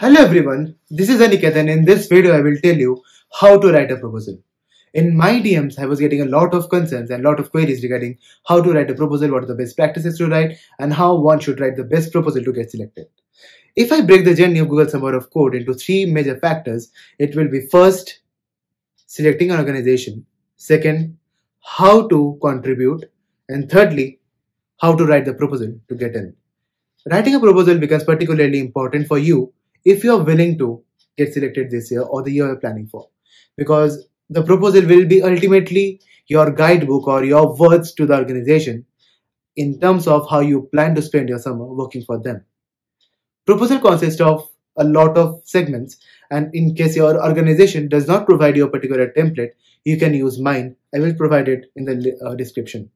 Hello everyone, this is Aniket and in this video I will tell you how to write a proposal. In my DMs, I was getting a lot of concerns and a lot of queries regarding how to write a proposal, what are the best practices to write, and how one should write the best proposal to get selected. If I break the journey of Google Summer of Code into three major factors, it will be first, selecting an organization, second, how to contribute, and thirdly, how to write the proposal to get in. Writing a proposal becomes particularly important for you if you are willing to get selected this year or the year you're planning for. Because the proposal will be ultimately your guidebook or your words to the organization in terms of how you plan to spend your summer working for them. Proposal consists of a lot of segments and in case your organization does not provide you a particular template, you can use mine. I will provide it in the uh, description.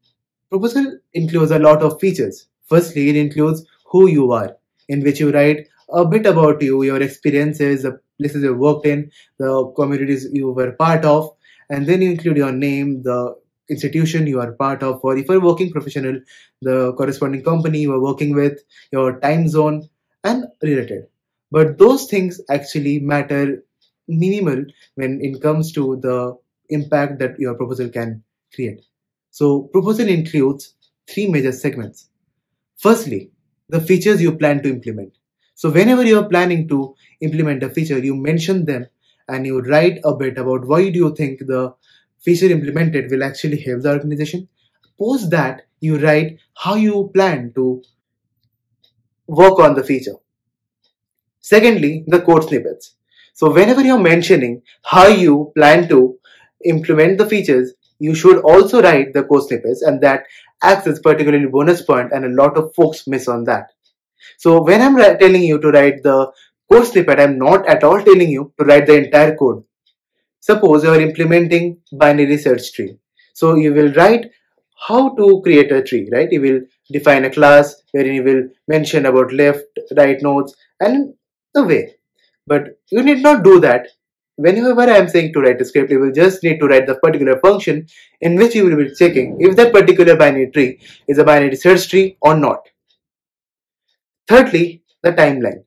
Proposal includes a lot of features. Firstly, it includes who you are, in which you write a bit about you, your experiences, the places you worked in, the communities you were part of, and then you include your name, the institution you are part of, or if you're working professional, the corresponding company you are working with, your time zone, and related. But those things actually matter minimal when it comes to the impact that your proposal can create. So proposal includes three major segments. Firstly, the features you plan to implement. So whenever you are planning to implement a feature, you mention them and you write a bit about why do you think the feature implemented will actually help the organization. Post that, you write how you plan to work on the feature. Secondly, the code snippets. So whenever you're mentioning how you plan to implement the features, you should also write the code snippets and that acts as particularly bonus point and a lot of folks miss on that. So when I'm telling you to write the code snippet, I'm not at all telling you to write the entire code. Suppose you are implementing binary search tree. So you will write how to create a tree, right? You will define a class wherein you will mention about left, right nodes and the way. But you need not do that. Whenever I am saying to write a script, you will just need to write the particular function in which you will be checking if that particular binary tree is a binary search tree or not. Thirdly, the timeline.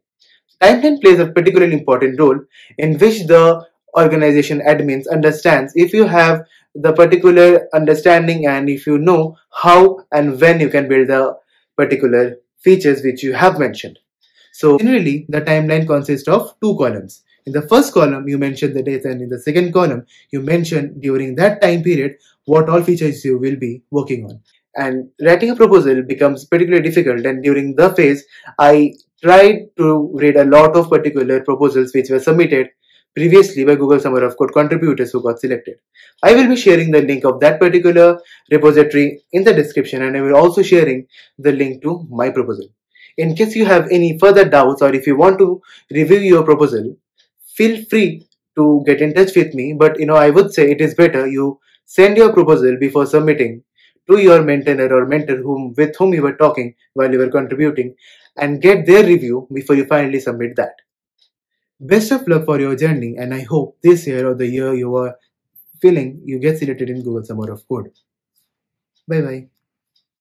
Timeline plays a particularly important role in which the organization admins understands if you have the particular understanding and if you know how and when you can build the particular features which you have mentioned. So generally the timeline consists of two columns. In the first column you mention the dates and in the second column you mention during that time period what all features you will be working on and writing a proposal becomes particularly difficult. And during the phase i tried to read a lot of particular proposals which were submitted previously by google summer of code contributors who got selected. I will be sharing the link of that particular repository in the description and i will also sharing the link to my proposal. In case you have any further doubts or if you want to review your proposal feel free to get in touch with me. But you know i would say it is better you send your proposal before submitting to your maintainer or mentor whom with whom you were talking while you were contributing and get their review before you finally submit that. Best of luck for your journey and I hope this year or the year you are feeling you get selected in Google Summer of Code. Bye bye.